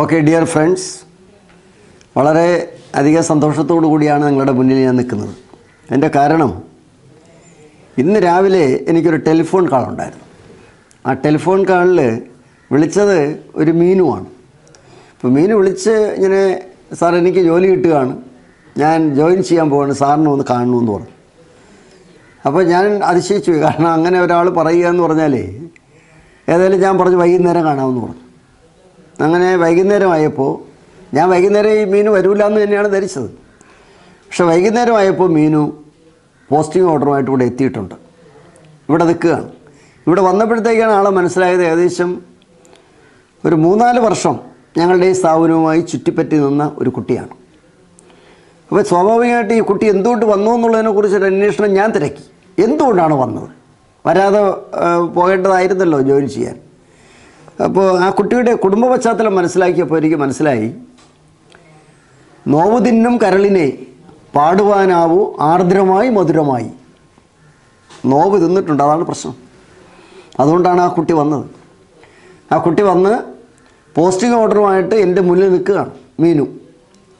Okay dear friends വളരെ അധികം സന്തോഷത്തോടു കൂടിയാണ് നിങ്ങളുടെ മുന്നിൽ ഞാൻ നിൽക്കുന്നത്. എന്റെ കാരണം ഇന്ന് രാവിലെ എനിക്കൊരു ടെലിഫോൺ കാൾ ഉണ്ടായിരുന്നു. ആ ടെലിഫോൺ കാളിൽ വിളിച്ചത് ഒരു മീനുമാണ് അപ്പോൾ മീനു വിളിച്ച് ഇങ്ങനെ സാർ എനിക്ക് ജോലി കിട്ടുകയാണ്. ഞാൻ ജോയിൻ ചെയ്യാൻ പോവാണ്. സാറിനെ ഒന്ന് കാണണമെന്ന് പറഞ്ഞു. അപ്പോൾ ഞാൻ അതിശയിച്ചു. കാരണം അങ്ങനെ ഒരാൾ പറയുക എന്ന് പറഞ്ഞാലേ ഏതായാലും ഞാൻ പറഞ്ഞു വൈകുന്നേരം കാണാമെന്ന് പറഞ്ഞു. അങ്ങനെ വൈകുന്നേരമായപ്പോൾ ഞാൻ വൈകുന്നേരം ഈ മീനു വരൂല എന്ന് തന്നെയാണ് ധരിച്ചത്. പക്ഷെ വൈകുന്നേരമായപ്പോൾ മീനു പോസ്റ്റിംഗ് ഓർഡറുമായിട്ട് ഇവിടെ എത്തിയിട്ടുണ്ട്. ഇവിടെ നിൽക്കുകയാണ്. ഇവിടെ വന്നപ്പോഴത്തേക്കാണ് ആളെ മനസ്സിലായത് ഏകദേശം ഒരു മൂന്നാൽ വർഷം ഞങ്ങളുടെ ഈ സ്ഥാപനവുമായി ചുറ്റിപ്പറ്റി നിന്ന ഒരു കുട്ടിയാണ്. അപ്പോൾ സ്വാഭാവികമായിട്ട് ഈ കുട്ടി എന്തുകൊണ്ട് വന്നു എന്നുള്ളതിനെക്കുറിച്ചൊരു അന്വേഷണം ഞാൻ തിരക്കി. എന്തുകൊണ്ടാണ് വന്നത്? വരാതെ പോകേണ്ടതായിരുന്നല്ലോ ജോലി ചെയ്യാൻ. അപ്പോൾ ആ കുട്ടിയുടെ കുടുംബ പശ്ചാത്തലം മനസ്സിലാക്കിയപ്പോൾ എനിക്ക് മനസ്സിലായി. നോവ് തിന്നും കരളിനെ പാടുവാനാവൂ ആർദ്രമായി മധുരമായി. നോവ് തിന്നിട്ടുണ്ട് അതാണ് പ്രശ്നം. അതുകൊണ്ടാണ് ആ കുട്ടി വന്നത്. ആ കുട്ടി വന്ന് പോസ്റ്റിംഗ് ഓർഡറുമായിട്ട് എന്റെ മുന്നിൽ നിൽക്കുകയാണ് മീനു.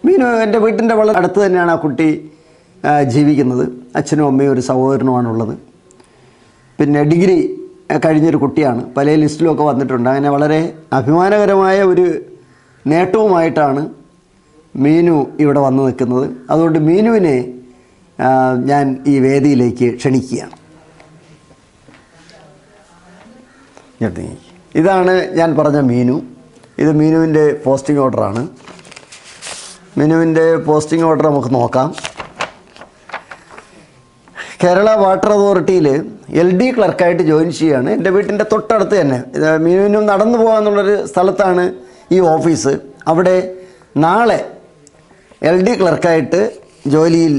മീനു എന്റെ വീട്ടിന്റെ വളരെ അടുത്ത് തന്നെയാണ് ആ കുട്ടി ജീവിക്കുന്നത്. അച്ഛനും അമ്മയും ഒരു സഹോദരനുമാണുള്ളത്. പിന്നെ ഡിഗ്രി കഴിഞ്ഞൊരു കുട്ടിയാണ്. പല ലിസ്റ്റിലുമൊക്കെ വന്നിട്ടുണ്ട്. അങ്ങനെ വളരെ അഭിമാനകരമായ ഒരു നേട്ടവുമായിട്ടാണ് മീനു ഇവിടെ വന്നു നിൽക്കുന്നത്. അതുകൊണ്ട് മീനുവിനെ ഞാൻ ഈ വേദിയിലേക്ക് ക്ഷണിക്കുകയാണ്. ഇതാണ് ഞാൻ പറഞ്ഞ മീനു. ഇത് മീനുവിന്റെ പോസ്റ്റിംഗ് ഓർഡറാണ്. മീനുവിന്റെ പോസ്റ്റിംഗ് ഓർഡർ നമുക്ക് നോക്കാം. കേരള വാട്ടർ അതോറിറ്റിയിൽ എൽ ഡി ക്ലർക്കായിട്ട് ജോയിൻ ചെയ്യുകയാണ്. എന്റെ വീട്ടിന്റെ തൊട്ടടുത്ത് തന്നെ. മീനും നടന്നു പോകാമെന്നുള്ളൊരു സ്ഥലത്താണ് ഈ ഓഫീസ്. അവിടെ നാളെ എൽ ഡി ക്ലർക്കായിട്ട് ജോലിയിൽ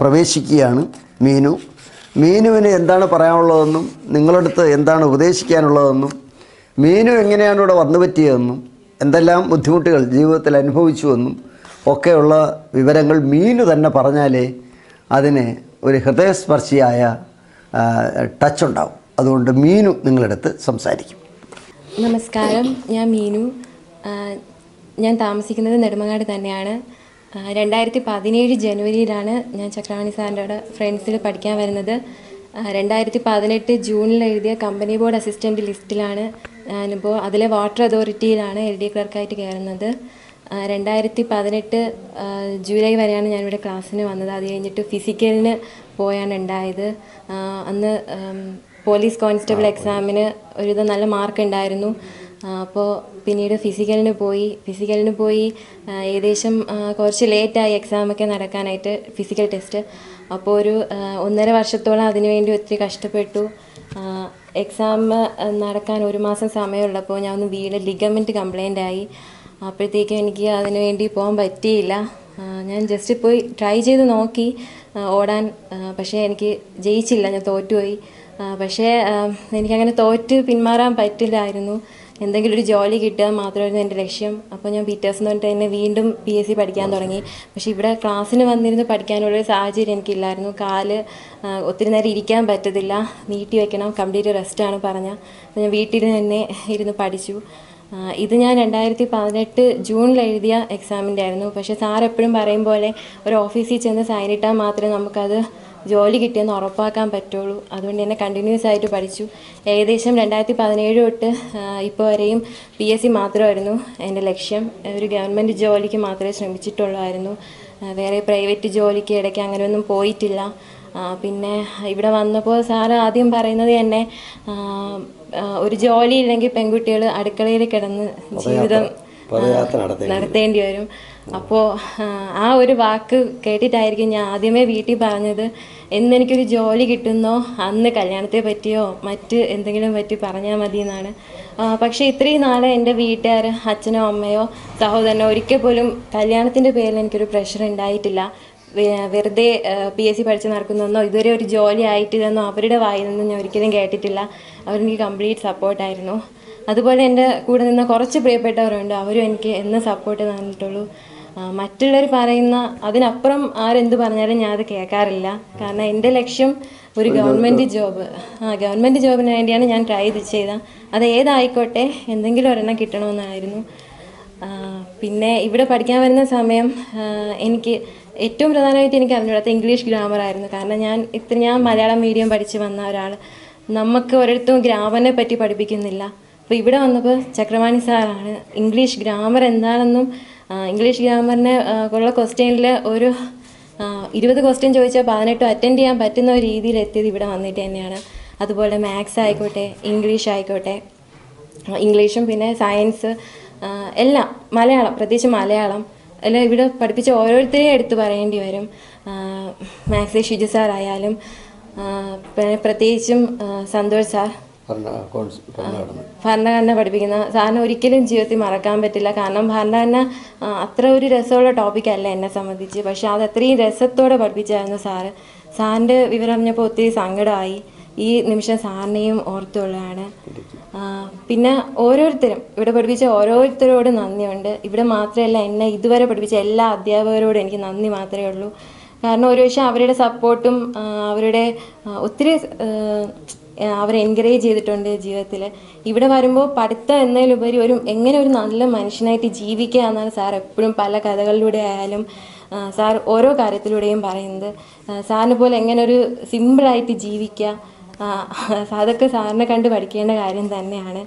പ്രവേശിക്കുകയാണ് മീനു. മീനുവിന് എന്താണ് പറയാനുള്ളതെന്നും നിങ്ങളടുത്ത് എന്താണ് ഉപദേശിക്കാനുള്ളതെന്നും മീനു എങ്ങനെയാണ് ഇവിടെ വന്നു പറ്റിയതെന്നും എന്തെല്ലാം ബുദ്ധിമുട്ടുകൾ ജീവിതത്തിൽ അനുഭവിച്ചുവെന്നും ഒക്കെയുള്ള വിവരങ്ങൾ മീനു തന്നെ പറഞ്ഞാലേ അതിന് ഒരു ഹൃദയസ്പർശിയായ ടച്ച് ഉണ്ടാവും. അതുകൊണ്ട് മീനു നിങ്ങളടുത്ത് സംസാരിക്കും. നമസ്കാരം. ഞാൻ മീനു. ഞാൻ താമസിക്കുന്നത് നെടുമങ്ങാട് തന്നെയാണ്. രണ്ടായിരത്തി പതിനേഴ് ജനുവരിയിലാണ് ഞാൻ ചക്രവാണി സാറിന്റെ ഫ്രണ്ട്സിൽ പഠിക്കാൻ വരുന്നത്. രണ്ടായിരത്തി പതിനെട്ട് ജൂണിൽ എഴുതിയ കമ്പനി ബോർഡ് അസിസ്റ്റന്റ് ലിസ്റ്റിലാണ് ഞാനിപ്പോൾ അതിലെ വാട്ടർ അതോറിറ്റിയിലാണ് എൽ ഡി ക്ലർക്കായിട്ട് കയറുന്നത്. രണ്ടായിരത്തി പതിനെട്ട് ജൂലൈ വരെയാണ് ഞാനിവിടെ ക്ലാസ്സിന് വന്നത്. അത് കഴിഞ്ഞിട്ട് ഫിസിക്കലിന് പോയാണ് ഉണ്ടായത്. അന്ന് പോലീസ് കോൺസ്റ്റബിൾ എക്സാമിന് ഒരുവിധം നല്ല മാർക്ക് ഉണ്ടായിരുന്നു അപ്പോൾ പിന്നീട് ഫിസിക്കലിന് പോയി. ഫിസിക്കലിന് പോയി ഏകദേശം കുറച്ച് ലേറ്റായി എക്സാമൊക്കെ നടക്കാനായിട്ട് ഫിസിക്കൽ ടെസ്റ്റ്. അപ്പോൾ ഒരു ഒന്നര വർഷത്തോളം അതിനുവേണ്ടി ഒത്തിരി കഷ്ടപ്പെട്ടു. എക്സാം നടക്കാൻ ഒരു മാസം സമയമുള്ളപ്പോൾ ഞാൻ ഒന്ന് വീട് ലിഗമെന്റ് കംപ്ലൈന്റ് ആയി അപ്പോഴത്തേക്കും എനിക്ക് അതിന് വേണ്ടി പോകാൻ പറ്റിയില്ല. ഞാൻ ജസ്റ്റ് പോയി ട്രൈ ചെയ്ത് നോക്കി. ഓടാൻ പക്ഷേ എനിക്ക് ജയിച്ചില്ല ഞാൻ തോറ്റുപോയി. പക്ഷേ എനിക്കങ്ങനെ തോറ്റ് പിന്മാറാൻ പറ്റില്ലായിരുന്നു. എന്തെങ്കിലും ഒരു ജോലി കിട്ടുക മാത്രമായിരുന്നു എന്റെ ലക്ഷ്യം. അപ്പോൾ ഞാൻ പീറ്റേഴ്സ് എന്ന് പറഞ്ഞിട്ട് തന്നെ വീണ്ടും പി എസ് സി പഠിക്കാൻ തുടങ്ങി. പക്ഷേ ഇവിടെ ക്ലാസ്സിന് വന്നിരുന്ന് പഠിക്കാനുള്ളൊരു സാഹചര്യം എനിക്കില്ലായിരുന്നു. കാൽ ഒത്തിരി നേരം ഇരിക്കാൻ പറ്റത്തില്ല. നീട്ടി വെക്കണം കംപ്ലീറ്റ് റെസ്റ്റാണ് പറഞ്ഞ. അപ്പോൾ ഞാൻ വീട്ടിൽ തന്നെ ഇരുന്ന് പഠിച്ചു. ഇത് ഞാൻ രണ്ടായിരത്തി പതിനെട്ട് ജൂണിൽ എഴുതിയ എക്സാമിന്റെ ആയിരുന്നു. പക്ഷേ സാർ എപ്പോഴും പറയും പോലെ ഒരു ഓഫീസിൽ ചെന്ന് സൈൻ ഇട്ടാൽ മാത്രമേ നമുക്കത് ജോലി കിട്ടിയെന്ന് ഉറപ്പാക്കാൻ പറ്റുള്ളൂ. അതുകൊണ്ട് തന്നെ കണ്ടിന്യൂസ് ആയിട്ട് പഠിച്ചു. ഏകദേശം രണ്ടായിരത്തി പതിനേഴ് തൊട്ട് ഇപ്പോൾ വരെയും പി എസ് സി മാത്രമായിരുന്നു എന്റെ ലക്ഷ്യം. ഒരു ഗവൺമെന്റ് ജോലിക്ക് മാത്രമേ ശ്രമിച്ചിട്ടുള്ളായിരുന്നു. വേറെ പ്രൈവറ്റ് ജോലിക്ക് ഇടയ്ക്ക് അങ്ങനെയൊന്നും പോയിട്ടില്ല. പിന്നെ ഇവിടെ വന്നപ്പോൾ സാറ് ആദ്യം പറയുന്നത് തന്നെ ഒരു ജോലി ഇല്ലെങ്കിൽ പെൺകുട്ടികൾ അടുക്കളയിൽ കിടന്ന് ജീവിതം നടത്തേണ്ടി വരും. അപ്പോൾ ആ ഒരു വാക്ക് കേട്ടിട്ടായിരിക്കും ഞാൻ ആദ്യമേ വീട്ടിൽ പറഞ്ഞത് എന്നെനിക്കൊരു ജോലി കിട്ടുന്നോ? അന്ന് കല്യാണത്തെ പറ്റിയോ? മറ്റ് എന്തെങ്കിലും പറ്റി പറഞ്ഞാൽ മതി എന്നാണ് പക്ഷെ ഇത്രയും നാളെ എന്റെ വീട്ടുകാർ അച്ഛനോ അമ്മയോ സഹോദരനോ ഒരിക്കൽ പോലും കല്യാണത്തിന്റെ പേരിൽ എനിക്കൊരു പ്രഷർ ഉണ്ടായിട്ടില്ല. വെറുതെ പി എസ് സി പഠിച്ച് നടക്കുന്നതെന്നോ ഇതുവരെ ഒരു ജോലി ആയിട്ടില്ലെന്നോ അവരുടെ വായിൽ നിന്നും ഞാൻ ഒരിക്കലും കേട്ടിട്ടില്ല. അവരെനിക്ക് കംപ്ലീറ്റ് സപ്പോർട്ടായിരുന്നു അതുപോലെ എന്റെ കൂടെ നിന്ന കുറച്ച് പ്രിയപ്പെട്ടവരുണ്ട്. അവരും എനിക്ക് എന്ന് സപ്പോർട്ട് തന്നിട്ടുള്ളൂ. മറ്റുള്ളവർ പറയുന്ന അതിനപ്പുറം ആരെന്ത് പറഞ്ഞാലും ഞാൻ അത് കേൾക്കാറില്ല. കാരണം എന്റെ ലക്ഷ്യം ഒരു ഗവൺമെന്റ് ജോബ്. ആ ഗവൺമെന്റ് ജോബിന് വേണ്ടിയാണ് ഞാൻ ട്രൈ ചെയ്തത്. അത് ഏതായിക്കോട്ടെ എന്തെങ്കിലും ഒരെണ്ണം കിട്ടണമെന്നായിരുന്നു. പിന്നെ ഇവിടെ പഠിക്കാൻ വരുന്ന സമയം എനിക്ക് ഏറ്റവും പ്രധാനമായിട്ട് എനിക്ക് അറിഞ്ഞൂടാത്ത ഇംഗ്ലീഷ് ഗ്രാമർ ആയിരുന്നു. കാരണം ഞാൻ ഇത്ര ഞാൻ മലയാളം മീഡിയം പഠിച്ച് വന്ന ഒരാൾ നമുക്ക് ഒരിടത്തും ഗ്രാമറിനെ പറ്റി പഠിപ്പിക്കുന്നില്ല. അപ്പോൾ ഇവിടെ വന്നപ്പോൾ ചക്രവാണി സാറാണ് ഇംഗ്ലീഷ് ഗ്രാമർ എന്താണെന്നും ഇംഗ്ലീഷ് ഗ്രാമറിനെ ഉള്ള ക്വസ്റ്റ്യനിൽ ഒരു ഇരുപത് ക്വസ്റ്റ്യൻ ചോദിച്ചാൽ പതിനെട്ടും അറ്റൻഡ് ചെയ്യാൻ പറ്റുന്ന ഒരു രീതിയിൽ എത്തിയത് ഇവിടെ വന്നിട്ട് തന്നെയാണ്. അതുപോലെ മാത്സ് ആയിക്കോട്ടെ ഇംഗ്ലീഷ് ആയിക്കോട്ടെ ഇംഗ്ലീഷും പിന്നെ സയൻസ് എല്ലാം മലയാളം പ്രത്യേകിച്ച് മലയാളം. എല്ലാം ഇവിടെ പഠിപ്പിച്ച ഓരോരുത്തരെയും എടുത്തു പറയേണ്ടി വരും. മാക്സി ഷിജു സാർ ആയാലും പിന്നെ പ്രത്യേകിച്ചും സന്തോഷ് സാർ. ഭരണഘടന പഠിപ്പിക്കുന്ന സാറിന് ഒരിക്കലും ജീവിതത്തിൽ മറക്കാൻ പറ്റില്ല. കാരണം ഭരണഘടന അത്ര ഒരു രസമുള്ള ടോപ്പിക് അല്ല എന്നെ സംബന്ധിച്ച്. പക്ഷെ അത് അത്രയും രസത്തോടെ പഠിപ്പിച്ചായിരുന്നു സാറ്. സാറിന്റെ വിവരം അറിഞ്ഞപ്പോൾ ഒത്തിരി സങ്കടമായി. ഈ നിമിഷം സാറിനെയും ഓർത്തുള്ളതാണ് പിന്നെ ഓരോരുത്തരും ഇവിടെ പഠിപ്പിച്ച ഓരോരുത്തരോടും നന്ദിയുണ്ട്. ഇവിടെ മാത്രമല്ല എന്നെ ഇതുവരെ പഠിപ്പിച്ച എല്ലാ അധ്യാപകരോടും എനിക്ക് നന്ദി മാത്രമേ ഉള്ളൂ. കാരണം ഒരു പക്ഷേ അവരുടെ സപ്പോർട്ടും അവരുടെ ഒത്തിരി അവരെ എൻകറേജ് ചെയ്തിട്ടുണ്ട് ജീവിതത്തിൽ ഇവിടെ വരുമ്പോൾ പഠിത്തം എന്നതിലുപരി ഒരു എങ്ങനെ ഒരു നല്ല മനുഷ്യനായിട്ട് ജീവിക്കുക എന്നാണ് സാർ എപ്പോഴും പല കഥകളിലൂടെ ആയാലും സാർ ഓരോ കാര്യത്തിലൂടെയും പറയുന്നത്. സാറിനെ പോലെ എങ്ങനെ ഒരു സിമ്പിളായിട്ട് ജീവിക്കുക അതൊക്കെ സാറിനെ കണ്ട് പഠിക്കേണ്ട കാര്യം തന്നെയാണ്.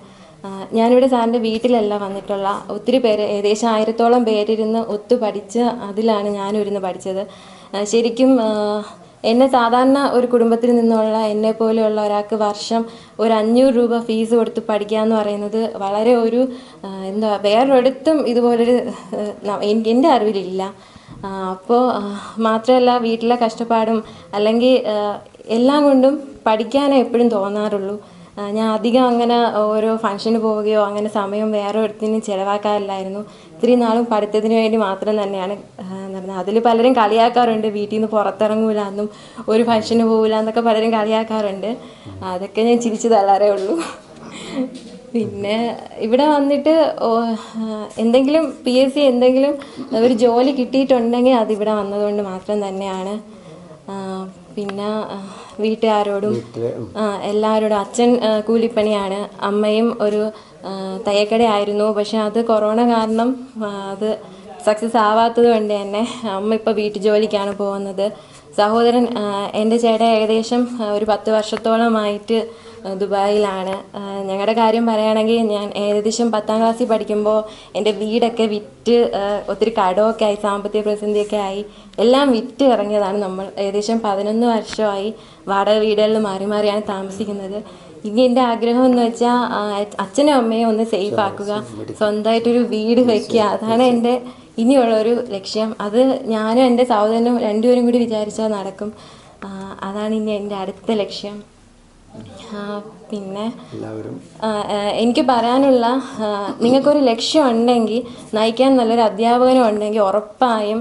ഞാനിവിടെ സാറിന്റെ വീട്ടിലല്ല വന്നിട്ടുള്ള. ഒത്തിരി പേര് ഏകദേശം ആയിരത്തോളം പേരിരുന്ന് ഒത്തു പഠിച്ച് അതിലാണ് ഞാനിരുന്ന് പഠിച്ചത്. ശരിക്കും എന്നെ സാധാരണ ഒരു കുടുംബത്തിൽ നിന്നുള്ള എന്നെ പോലെയുള്ള ഒരാൾക്ക് വർഷം ഒരു അഞ്ഞൂറ് രൂപ ഫീസ് കൊടുത്ത് പഠിക്കുക എന്ന് പറയുന്നത് വളരെ ഒരു എന്താ വേറൊരിടത്തും ഇതുപോലൊരു എന്റെ അറിവിലില്ല. അപ്പോൾ മാത്രമല്ല വീട്ടിലെ കഷ്ടപ്പാടും അല്ലെങ്കിൽ എല്ലാം കൊണ്ടും പഠിക്കാനേ എപ്പോഴും തോന്നാറുള്ളൂ. ഞാൻ അധികം അങ്ങനെ ഓരോ ഫംഗ്ഷന് പോവുകയോ അങ്ങനെ സമയം വേറെ ഒരിടത്തിനും ചിലവാക്കാറില്ലായിരുന്നു. ഇത്രയും നാളും പഠിത്തത്തിന് വേണ്ടി മാത്രം തന്നെയാണ് നടന്നത്. അതിൽ പലരും കളിയാക്കാറുണ്ട് വീട്ടിൽ നിന്ന് പുറത്തിറങ്ങൂല എന്നും ഒരു ഫംഗ്ഷന് പോകില്ല എന്നൊക്കെ പലരും കളിയാക്കാറുണ്ട്. അതൊക്കെ ഞാൻ ചിരിച്ചു തള്ളാറേ ഉള്ളൂ. പിന്നെ ഇവിടെ വന്നിട്ട് എന്തെങ്കിലും പി എസ് സി എന്തെങ്കിലും ഒരു ജോലി കിട്ടിയിട്ടുണ്ടെങ്കിൽ അതിവിടെ വന്നതുകൊണ്ട് മാത്രം തന്നെയാണ്. പിന്നെ വീട്ടുകാരോടും എല്ലാവരോടും അച്ഛൻ കൂലിപ്പണിയാണ്. അമ്മയും ഒരു തയ്യക്കടയായിരുന്നു പക്ഷെ അത് കൊറോണ കാരണം അത് സക്സസ് ആവാത്തത് കൊണ്ട് തന്നെ അമ്മ ഇപ്പോൾ വീട്ടുജോലിക്കാണ് പോകുന്നത്. സഹോദരൻ എന്റെ ചേട്ടൻ ഏകദേശം ഒരു പത്ത് വർഷത്തോളമായിട്ട് ദുബായിലാണ്. ഞങ്ങളുടെ കാര്യം പറയുകയാണെങ്കിൽ ഞാൻ ഏകദേശം പത്താം ക്ലാസ്സിൽ പഠിക്കുമ്പോൾ എന്റെ വീടൊക്കെ വിറ്റ് ഒത്തിരി കടമൊക്കെ ആയി സാമ്പത്തിക പ്രതിസന്ധിയൊക്കെ ആയി എല്ലാം വിറ്റ് ഇറങ്ങിയതാണ് നമ്മൾ ഏകദേശം പതിനൊന്ന് വർഷമായി വാടക വീടുകളിൽ മാറി മാറിയാണ് താമസിക്കുന്നത്. ഇനി എന്റെ ആഗ്രഹം എന്ന് വെച്ചാൽ അച്ഛനും അമ്മയും ഒന്ന് സേഫ് ആക്കുക സ്വന്തമായിട്ടൊരു വീട് വയ്ക്കുക അതാണ് എന്റെ ഇനിയുള്ളൊരു ലക്ഷ്യം. അത് ഞാനും എന്റെ സഹോദരനും രണ്ടുപേരും കൂടി വിചാരിച്ചാൽ നടക്കും. അതാണ് ഇനി എന്റെ അടുത്ത ലക്ഷ്യം. പിന്നെ എല്ലാവരും. എനിക്ക് പറയാനുള്ള നിങ്ങൾക്കൊരു ലക്ഷ്യം ഉണ്ടെങ്കിൽ നയിക്കാൻ നല്ലൊരു അധ്യാപകനും ഉണ്ടെങ്കിൽ ഉറപ്പായും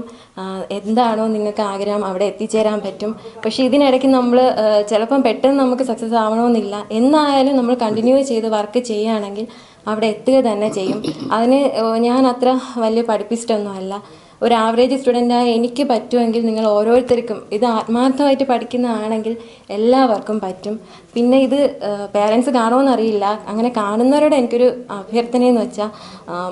എന്താണോ നിങ്ങൾക്ക് ആഗ്രഹം അവിടെ എത്തിച്ചേരാൻ പറ്റും. പക്ഷേ ഇതിനിടയ്ക്ക് നമ്മൾ ചിലപ്പം പെട്ടെന്ന് നമുക്ക് സക്സസ് ആവണമെന്നില്ല. എന്നായാലും നമ്മൾ കണ്ടിന്യൂ ചെയ്ത് വർക്ക് ചെയ്യുകയാണെങ്കിൽ അവിടെ എത്തുക തന്നെ ചെയ്യും. അതിന് ഞാൻ അത്ര വലിയ പഠിപ്പിച്ചിട്ടൊന്നും അല്ല ഒരു ആവറേജ് സ്റ്റുഡന്റായ എനിക്ക് പറ്റുമെങ്കിൽ നിങ്ങൾ ഓരോരുത്തർക്കും ഇത് ആത്മാർത്ഥമായിട്ട് പഠിക്കുന്നതാണെങ്കിൽ എല്ലാവർക്കും പറ്റും. പിന്നെ ഇത് പേരൻസ് കാണുമെന്നറിയില്ല അങ്ങനെ കാണുന്നവരോട് എനിക്കൊരു അഭ്യർത്ഥന എന്ന് വെച്ചാൽ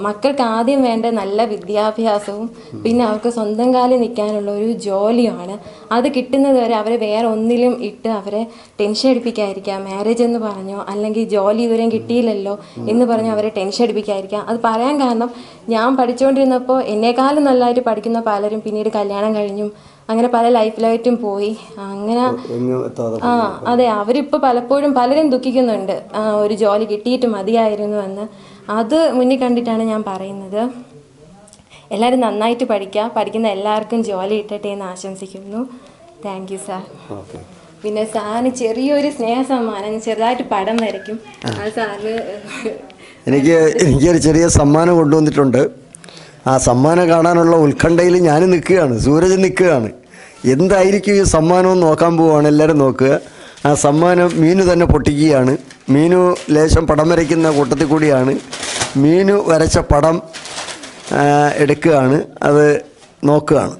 മക്കൾക്ക് ആദ്യം വേണ്ട നല്ല വിദ്യാഭ്യാസവും പിന്നെ അവർക്ക് സ്വന്തം കാലിൽ നിൽക്കാനുള്ള ഒരു ജോലിയുമാണ്. അത് കിട്ടുന്നത് വരെ അവരെ വേറെ ഒന്നിലും ഇട്ട് അവരെ ടെൻഷൻ അടിപ്പിക്കാതിരിക്കുക. മാരേജ് എന്ന് പറഞ്ഞോ അല്ലെങ്കിൽ ജോലി ഇവരെയും കിട്ടിയില്ലല്ലോ എന്ന് പറഞ്ഞോ അവരെ ടെൻഷൻ അടിപ്പിക്കാതിരിക്കുക. അത് പറയാൻ കാരണം ഞാൻ പഠിച്ചുകൊണ്ടിരുന്നപ്പോൾ എന്നെക്കാളും നല്ലതായിട്ട് പഠിക്കുന്ന പലരും പിന്നീട് കല്യാണം കഴിഞ്ഞും അങ്ങനെ പല ലൈഫിലായിട്ടും പോയി. അങ്ങനെ ആ അതെ അവരിപ്പോൾ പലപ്പോഴും പലരും ദുഃഖിക്കുന്നുണ്ട്. ഒരു ജോലി കിട്ടിയിട്ട് മതിയായിരുന്നു എന്ന് അത് മുന്നിൽ കണ്ടിട്ടാണ് ഞാൻ പറയുന്നത്. എല്ലാവരും നന്നായിട്ട് പഠിക്കുക പഠിക്കുന്ന എല്ലാവർക്കും ജോലി കിട്ടട്ടെ എന്ന് ആശംസിക്കുന്നു. താങ്ക് യു സാർ പിന്നെ സാറിന് ചെറിയൊരു സ്നേഹ സമ്മാനം ചെറുതായിട്ട് പടം വരയ്ക്കും. ആ. സാറിന് എനിക്ക് എനിക്കൊരു ചെറിയ സമ്മാനം കൊണ്ടുവന്നിട്ടുണ്ട്. ആ സമ്മാനം കാണാനുള്ള ഉത്കണ്ഠയിൽ ഞാൻ നിൽക്കുകയാണ്. സൂരജ് നിൽക്കുകയാണ്. എന്തായിരിക്കും ഈ സമ്മാനം നോക്കാൻ പോവുകയാണ് എല്ലാവരും നോക്കുക ആ സമ്മാനം മീനു തന്നെ പൊട്ടിക്കുകയാണ്. മീനു ലേശം പടം വരയ്ക്കുന്ന കൂട്ടത്തിൽ കൂടിയാണ്. മീനു വരച്ച പടം എടുക്കുകയാണ്. അത് നോക്കുകയാണ്.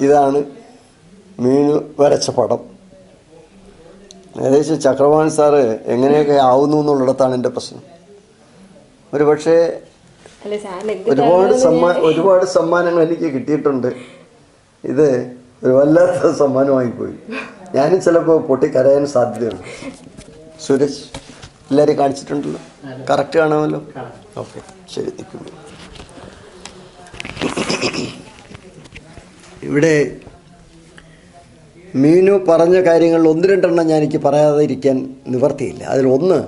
ഇതാണ് മീനു വരച്ച പടം. ഏകദേശം ചക്രവാണി സാറ് എങ്ങനെയൊക്കെ ആവുന്നു എന്നുള്ളിടത്താണ് എന്റെ പ്രശ്നം. ഒരു പക്ഷേ ഒരുപാട് സമ്മാന ഒരുപാട് സമ്മാനങ്ങൾ എനിക്ക് കിട്ടിയിട്ടുണ്ട്. ഇത് ഒരു വല്ലാത്ത സമ്മാനമായിപ്പോയി. ഞാനും ചിലപ്പോൾ പൊട്ടി കരയാൻ സാധ്യതയുണ്ട്. സുരേഷ് എല്ലാവരെയും കാണിച്ചിട്ടുണ്ടല്ലോ? കറക്റ്റ് കാണാമല്ലോ? ഓക്കെ ശരി നിൽക്കുന്നു ഇവിടെ മീനു പറഞ്ഞ കാര്യങ്ങളിൽ ഒന്ന് രണ്ടെണ്ണം ഞാൻ എനിക്ക് പറയാതെ ഇരിക്കാൻ നിവർത്തിയില്ല. അതിലൊന്ന്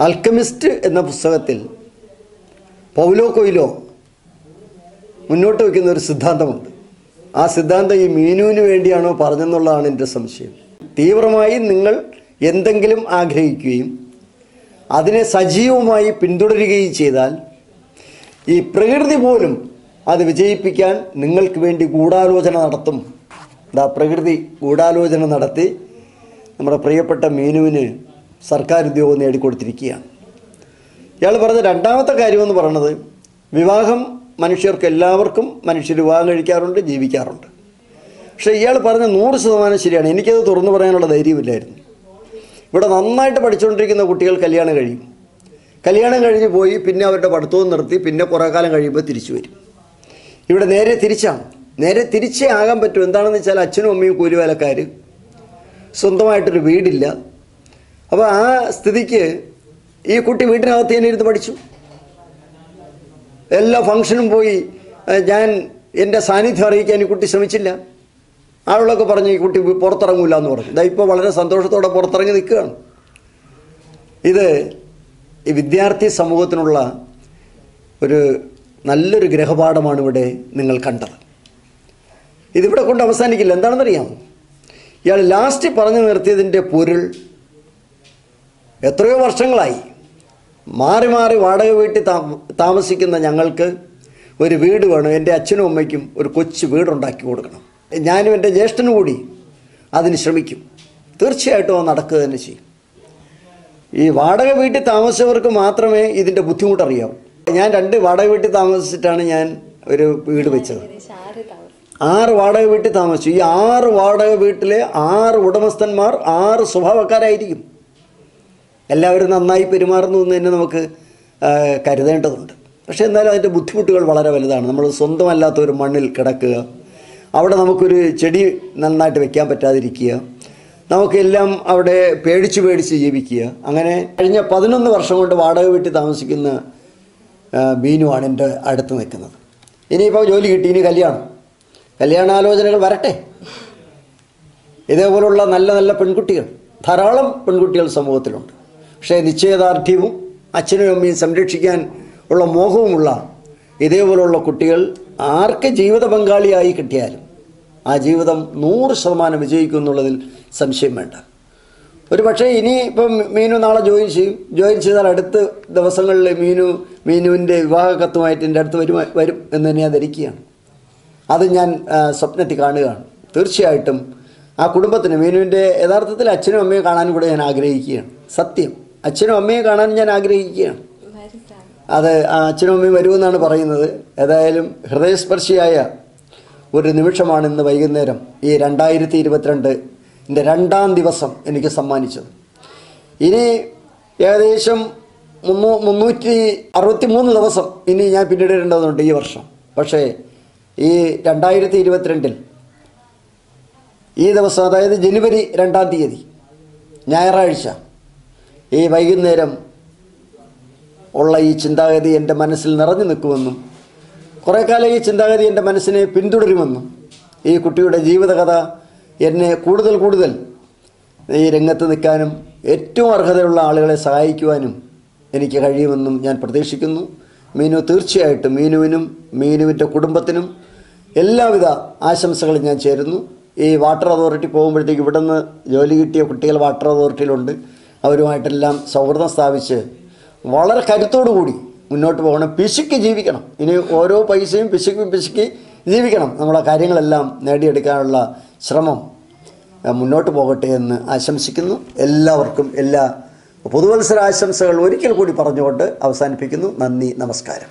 ആൽക്കമിസ്റ്റ് എന്ന പുസ്തകത്തിൽ പൗലോ കൊയിലോ മുന്നോട്ട് വയ്ക്കുന്ന ഒരു സിദ്ധാന്തമുണ്ട്. ആ സിദ്ധാന്തം ഈ മീനുവിന് വേണ്ടിയാണോ പറഞ്ഞെന്നുള്ളതാണ് എന്റെ സംശയം. തീവ്രമായി നിങ്ങൾ എന്തെങ്കിലും ആഗ്രഹിക്കുകയും അതിനെ സജീവമായി പിന്തുടരുകയും ചെയ്താൽ ഈ പ്രകൃതി പോലും അത് വിജയിപ്പിക്കാൻ നിങ്ങൾക്ക് വേണ്ടി ഗൂഢാലോചന നടത്തും. എന്താ പ്രകൃതി ഗൂഢാലോചന നടത്തി നമ്മുടെ പ്രിയപ്പെട്ട മീനുവിന് സർക്കാർ ഉദ്യോഗം നേടിക്കൊടുത്തിരിക്കുകയാണ്. ഇയാൾ പറഞ്ഞ രണ്ടാമത്തെ കാര്യമെന്ന് പറയുന്നത് വിവാഹം മനുഷ്യർക്ക് എല്ലാവർക്കും മനുഷ്യർ വിവാഹം കഴിക്കാറുണ്ട് ജീവിക്കാറുണ്ട്. പക്ഷേ ഇയാൾ പറഞ്ഞ നൂറ് ശതമാനം ശരിയാണ്. എനിക്കത് തുറന്നു പറയാനുള്ള ധൈര്യമില്ലായിരുന്നു. ഇവിടെ നന്നായിട്ട് പഠിച്ചുകൊണ്ടിരിക്കുന്ന കുട്ടികൾ കല്യാണം കഴിയും. കല്യാണം കഴിഞ്ഞ് പോയി പിന്നെ അവരുടെ പഠിത്തവും നിർത്തി പിന്നെ കുറേ കാലം കഴിയുമ്പോൾ തിരിച്ചു വരും. ഇവിടെ നേരെ തിരിച്ചാണ്. നേരെ തിരിച്ചേ ആകാൻ പറ്റും. എന്താണെന്ന് വെച്ചാൽ അച്ഛനും അമ്മയും കൂലിവേലക്കാർ സ്വന്തമായിട്ടൊരു വീടില്ല. അപ്പോൾ ആ സ്ഥിതിക്ക് ഈ കുട്ടി വീട്ടിനകത്ത് തന്നെ ഇരുന്ന് പഠിച്ചു. എല്ലാ ഫംഗ്ഷനും പോയി. ഞാൻ എന്റെ സാന്നിധ്യം അറിയിക്കാൻ ഈ കുട്ടി ശ്രമിച്ചില്ല. ആളുകളൊക്കെ പറഞ്ഞു ഈ കുട്ടി പുറത്തിറങ്ങൂല എന്ന് പറഞ്ഞു. ഇതാ ഇപ്പോൾ വളരെ സന്തോഷത്തോടെ പുറത്തിറങ്ങി നിൽക്കുകയാണ്. ഇത് ഈ വിദ്യാർത്ഥി സമൂഹത്തിനുള്ള ഒരു നല്ലൊരു ഗ്രഹപാഠമാണ് ഇവിടെ നിങ്ങൾ കണ്ടത്. ഇതിവിടെ കൊണ്ട് അവസാനിക്കില്ല. എന്താണെന്നറിയാമോ? ഇയാൾ ലാസ്റ്റ് പറഞ്ഞു നിർത്തിയതിന്റെ പൊരുൾ എത്രയോ വർഷങ്ങളായി. മാറി മാറി വാടക വീട്ടിൽ താമസിക്കുന്ന ഞങ്ങൾക്ക് ഒരു വീട് വേണം. എന്റെ അച്ഛനും അമ്മയ്ക്കും ഒരു കൊച്ചു വീടുണ്ടാക്കി കൊടുക്കണം. ഞാനും എന്റെ ജ്യേഷ്ഠനും കൂടി അതിന് ശ്രമിക്കും. തീർച്ചയായിട്ടും അത് നടക്കുക തന്നെ ചെയ്യും. ഈ വാടക വീട്ടിൽ താമസിച്ചവർക്ക് മാത്രമേ ഇതിന്റെ ബുദ്ധിമുട്ടറിയാവൂ. ഞാൻ രണ്ട് വാടക വീട്ടിൽ താമസിച്ചിട്ടാണ് ഞാൻ ഒരു വീട് വെച്ചത്. ആറ് വാടക വീട്ടിൽ താമസിച്ചു. ഈ ആറ് വാടക വീട്ടിലെ ആറ് ഉടമസ്ഥന്മാർ ആറ് സ്വഭാവക്കാരായിരിക്കും. എല്ലാവരും നന്നായി പെരുമാറുന്നു എന്ന് തന്നെ നമുക്ക് കരുതേണ്ടതുണ്ട്. പക്ഷേ എന്നാലും അതിന്റെ ബുദ്ധിമുട്ടുകൾ വളരെ വലുതാണ്. നമ്മൾ സ്വന്തമല്ലാത്ത ഒരു മണ്ണിൽ കിടക്കുക അവിടെ നമുക്കൊരു ചെടി നന്നായിട്ട് വെക്കാൻ പറ്റാതിരിക്കുക നമുക്കെല്ലാം അവിടെ പേടിച്ച് പേടിച്ച് ജീവിക്കുക. അങ്ങനെ കഴിഞ്ഞ പതിനൊന്ന് വർഷം കൊണ്ട് വാടക വീട്ടിൽ താമസിക്കുന്ന ബീനുവാണ് എന്റെ അടുത്ത് നിൽക്കുന്നത്. ഇനിയിപ്പോൾ ജോലി കിട്ടി ഇനി കല്യാണം. കല്യാണാലോചനകൾ വരട്ടെ. ഇതേപോലുള്ള നല്ല നല്ല പെൺകുട്ടികൾ ധാരാളം പെൺകുട്ടികൾ സമൂഹത്തിലുണ്ട്. പക്ഷേ നിശ്ചയദാർഢ്യവും അച്ഛനും അമ്മയും സംരക്ഷിക്കാൻ ഉള്ള മോഹവുമുള്ള ഇതേപോലുള്ള കുട്ടികൾ ആർക്ക് ജീവിത പങ്കാളിയായി കിട്ടിയാലും ആ ജീവിതം നൂറ് ശതമാനം വിജയിക്കും എന്നുള്ളതിൽ സംശയം വേണ്ട. ഒരു പക്ഷേ ഇനി ഇപ്പം മീനു നാളെ ജോയിൻ ചെയ്യും. ജോയിൻ ചെയ്താൽ അടുത്ത ദിവസങ്ങളിൽ മീനു മീനുവിന്റെ വിവാഹ കത്തുമായിട്ട് എന്റെ അടുത്ത് വരും വരും എന്ന് ഞാൻ ധരിക്കുകയാണ്. അത് ഞാൻ സ്വപ്നത്തിൽ കാണുകയാണ്. തീർച്ചയായിട്ടും ആ കുടുംബത്തിന് മീനുവിന്റെ യഥാർത്ഥത്തിൽ അച്ഛനും അമ്മയും കാണാനും കൂടെ ഞാൻ ആഗ്രഹിക്കുകയാണ്. സത്യം. അച്ഛനും അമ്മയും കാണാൻ ഞാൻ ആഗ്രഹിക്കുകയാണ്. അതെ ആ അച്ഛനും അമ്മയും വരുമെന്നാണ് പറയുന്നത്. ഏതായാലും ഹൃദയസ്പർശിയായ ഒരു നിമിഷമാണ് ഇന്ന് വൈകുന്നേരം. ഈ രണ്ടായിരത്തി ഇരുപത്തിരണ്ട് എന്റെ രണ്ടാം ദിവസം എനിക്ക് സമ്മാനിച്ചത്. ഇനി ഏകദേശം മുന്നൂ മുന്നൂറ്റി അറുപത്തി മൂന്ന് ദിവസം ഇനി ഞാൻ പിന്നിടേണ്ടതുണ്ട് ഈ വർഷം. പക്ഷേ ഈ രണ്ടായിരത്തി ഇരുപത്തിരണ്ടിൽ ഈ ദിവസം അതായത് ജനുവരി രണ്ടാം തീയതി ഞായറാഴ്ച ഈ വൈകുന്നേരം ഉള്ള ഈ ചിന്താഗതി എന്റെ മനസ്സിൽ നിറഞ്ഞു നിൽക്കുമെന്നും കുറേ കാലം ഈ ചിന്താഗതി എന്റെ മനസ്സിനെ പിന്തുടരുമെന്നും ഈ കുട്ടിയുടെ ജീവിതകഥ എന്നെ കൂടുതൽ കൂടുതൽ ഈ രംഗത്ത് നിൽക്കാനും ഏറ്റവും അർഹതയുള്ള ആളുകളെ സഹായിക്കുവാനും എനിക്ക് കഴിയുമെന്നും ഞാൻ പ്രതീക്ഷിക്കുന്നു. മീനു തീർച്ചയായിട്ടും മീനുവിനും മീനുവിന്റെ കുടുംബത്തിനും എല്ലാവിധ ആശംസകളും ഞാൻ ചേരുന്നു. ഈ വാട്ടർ അതോറിറ്റി പോകുമ്പോഴത്തേക്ക് ഇവിടെ നിന്ന് ജോലി കിട്ടിയ കുട്ടികൾ വാട്ടർ അതോറിറ്റിയിലുണ്ട്. അവരുമായിട്ടെല്ലാം സൗഹൃദം സ്ഥാപിച്ച് വളരെ കരുത്തോടു കൂടി മുന്നോട്ട് പോകണം. പിശുക്ക് ജീവിക്കണം. ഇനി ഓരോ പൈസയും പിശുക്ക് പിശുക്കി ജീവിക്കണം. നമ്മളെ കാര്യങ്ങളെല്ലാം നേടിയെടുക്കാനുള്ള ശ്രമം മുന്നോട്ട് പോകട്ടെ എന്ന് ആശംസിക്കുന്നു. എല്ലാവർക്കും എല്ലാ പുതുവത്സര ആശംസകൾ ഒരിക്കൽ കൂടി പറഞ്ഞുകൊണ്ട് അവസാനിപ്പിക്കുന്നു. നന്ദി നമസ്കാരം.